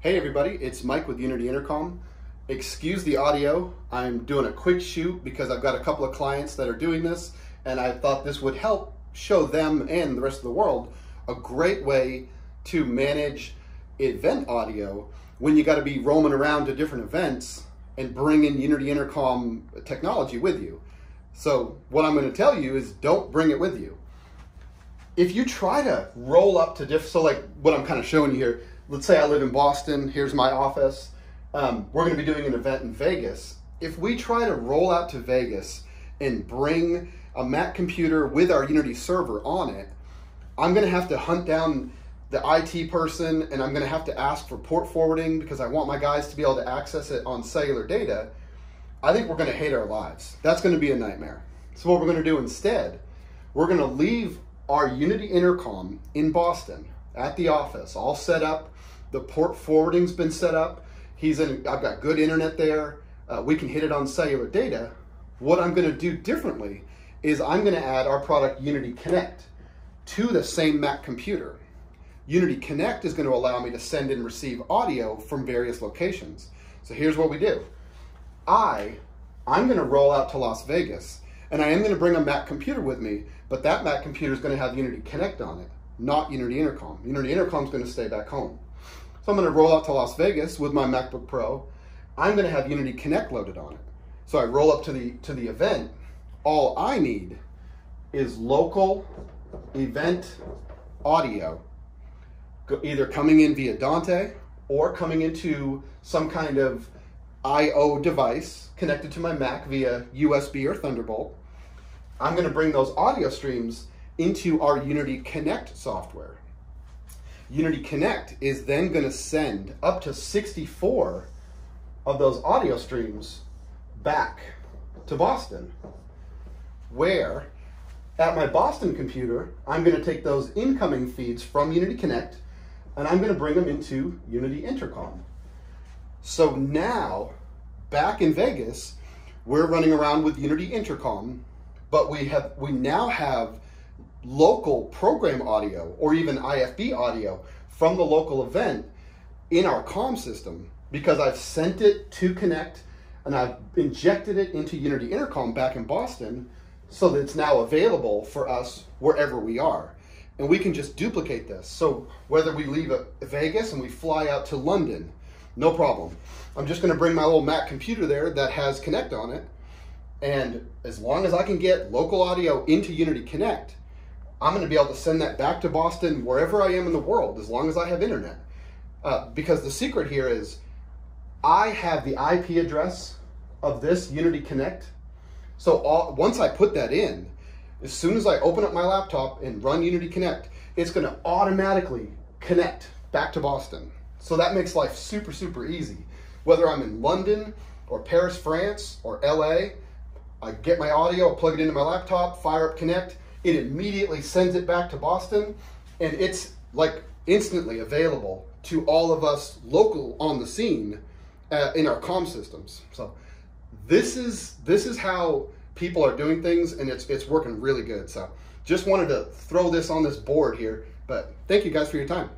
Hey everybody, it's Mike with Unity Intercom. Excuse the audio. I'm doing a quick shoot because I've got a couple of clients that are doing this and I thought this would help show them and the rest of the world a great way to manage event audio when you got to be roaming around to different events and bring in Unity Intercom technology with you. So what I'm going to tell you is don't bring it with you. If you try to roll up to diff, so like what I'm kind of showing you here, let's say I live in Boston, here's my office. Um, we're going to be doing an event in Vegas. If we try to roll out to Vegas and bring a Mac computer with our Unity server on it, I'm going to have to hunt down the IT person and I'm going to have to ask for port forwarding because I want my guys to be able to access it on cellular data. I think we're going to hate our lives. That's going to be a nightmare. So, what we're going to do instead, we're going to leave our Unity intercom in Boston at the office, all set up. The port forwarding's been set up. He's in. I've got good internet there. Uh, we can hit it on cellular data. What I'm going to do differently is I'm going to add our product Unity Connect to the same Mac computer. Unity Connect is going to allow me to send and receive audio from various locations. So here's what we do. I, I'm going to roll out to Las Vegas, and I am going to bring a Mac computer with me, but that Mac computer is going to have Unity Connect on it, not Unity Intercom. Unity Intercom is going to stay back home. So I'm going to roll out to Las Vegas with my MacBook Pro. I'm going to have Unity Connect loaded on it. So I roll up to the to the event. All I need is local event audio, either coming in via Dante or coming into some kind of I/O device connected to my Mac via USB or Thunderbolt. I'm going to bring those audio streams into our Unity Connect software. Unity Connect is then going to send up to 64 of those audio streams back to Boston, where at my Boston computer, I'm going to take those incoming feeds from Unity Connect and I'm going to bring them into Unity Intercom. So now, back in Vegas, we're running around with Unity Intercom, but we have we now have local program audio or even IFB audio from the local event in our COM system because I've sent it to Connect and I've injected it into Unity Intercom back in Boston so that it's now available for us wherever we are. And we can just duplicate this. So whether we leave Vegas and we fly out to London, no problem. I'm just going to bring my little Mac computer there that has Connect on it. And as long as I can get local audio into Unity Connect, I'm going to be able to send that back to Boston wherever I am in the world, as long as I have internet. Uh, because the secret here is I have the IP address of this Unity Connect. So all, once I put that in, as soon as I open up my laptop and run Unity Connect, it's going to automatically connect back to Boston. So that makes life super, super easy. Whether I'm in London or Paris, France or LA, I get my audio, plug it into my laptop, fire up Connect, it immediately sends it back to Boston, and it's like instantly available to all of us local on the scene uh, in our com systems. So this is this is how people are doing things, and it's it's working really good. So just wanted to throw this on this board here. But thank you guys for your time.